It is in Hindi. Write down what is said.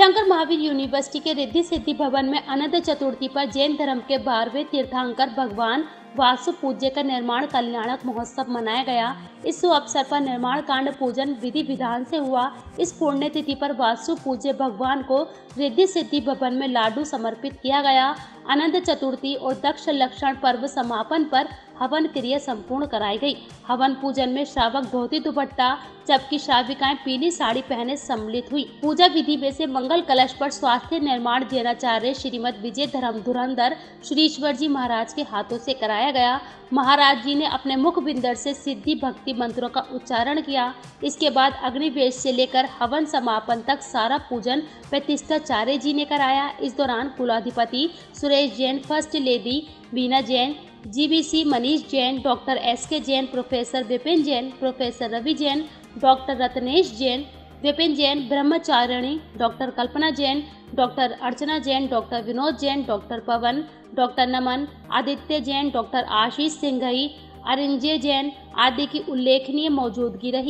तीर्थंकर महावीर यूनिवर्सिटी के रिद्धि सिद्धि भवन में अनंत चतुर्थी पर जैन धर्म के बारहवें तीर्थंकर भगवान वासु पूज्य का निर्माण कल्याणक महोत्सव मनाया गया। इस अवसर पर निर्माण कांड पूजन विधि विधान से हुआ। इस पुण्य तिथि पर वासु पूज्य भगवान को रिद्धि सिद्धि भवन में लाडू समर्पित किया गया। अनंत चतुर्थी और दक्ष लक्षण पर्व समापन पर हवन क्रिया संपूर्ण कराई गई। हवन पूजन में श्रावक धोती दुपट्टा जबकि श्राविकाएँ पीली साड़ी पहने सम्मिलित हुई। पूजा विधि में से मंगल कलश पर स्वास्थ्य निर्माण जैनाचार्य श्रीमद विजय धर्म धुरंधर श्रीश्वर जी महाराज के हाथों से कराया गया। महाराज जी ने अपने मुख बिंदर से सिद्धि भक्ति मंत्रों का उच्चारण किया। इसके बाद अग्निवेश से लेकर हवन समापन तक सारा पूजन प्रतिष्ठाचार्य जी ने कराया। इस दौरान कुलाधिपति Suresh Jain, first lady Bina Jain, GBC Manish Jain, doctor S K Jain, professor Vipin Jain, professor Ravi Jain, doctor Ratnesh Jain Vipin Jain, Brahmacharini doctor Kalpana Jain, doctor Archana Jain, doctor Vinod Jain, doctor Pawan, doctor Naman, Aditya Jain, doctor Ashish Singhai Arinjay Jain आदि की उल्लेखनीय मौजूदगी रही।